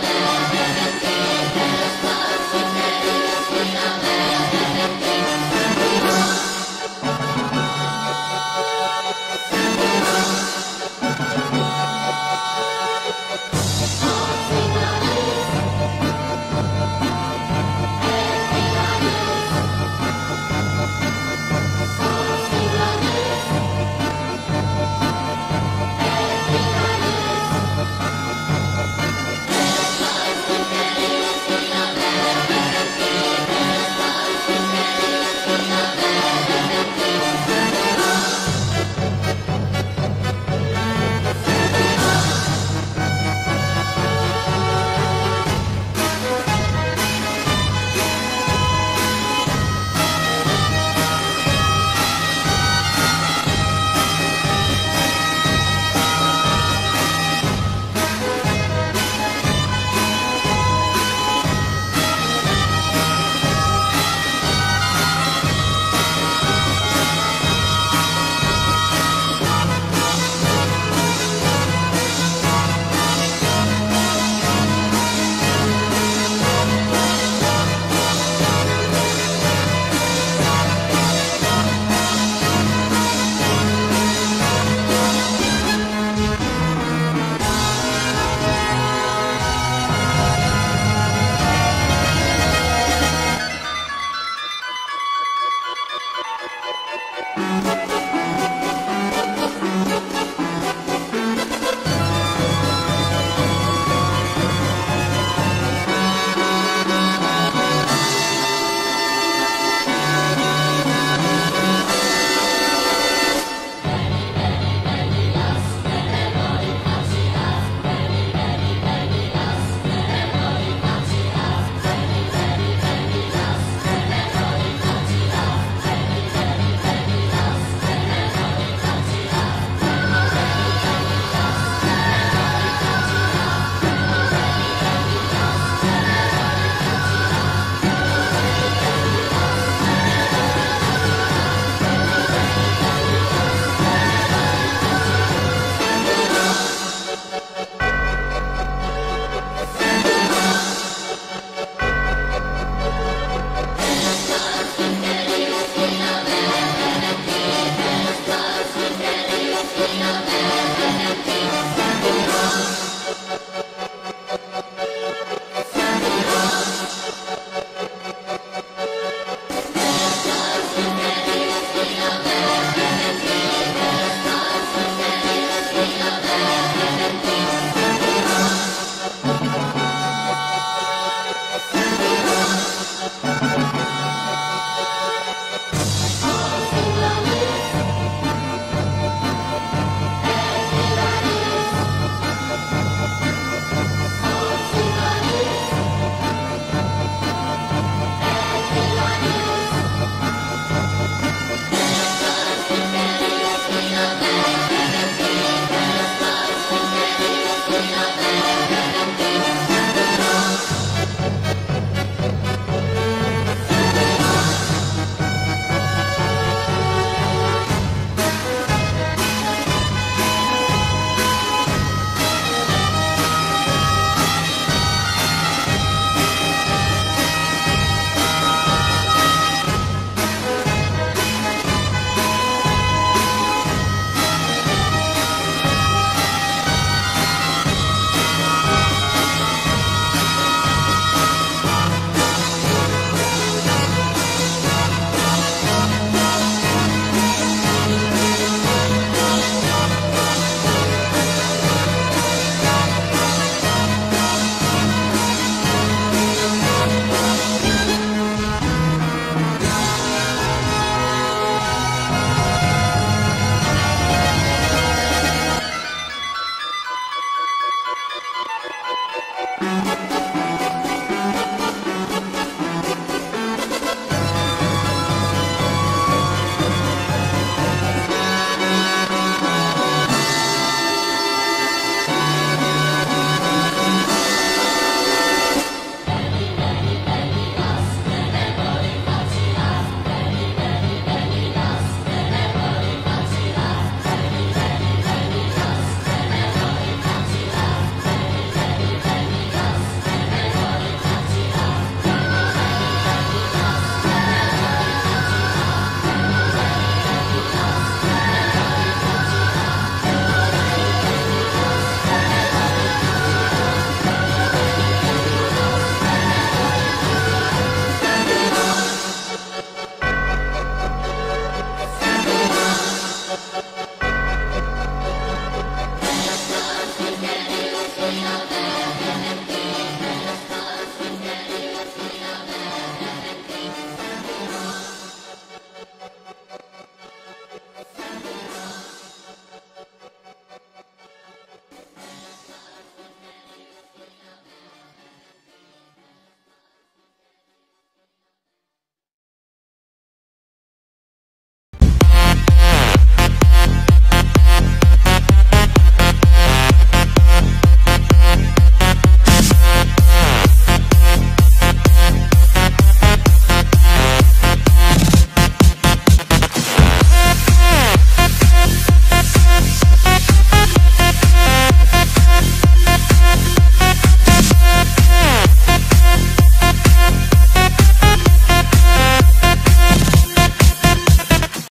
love.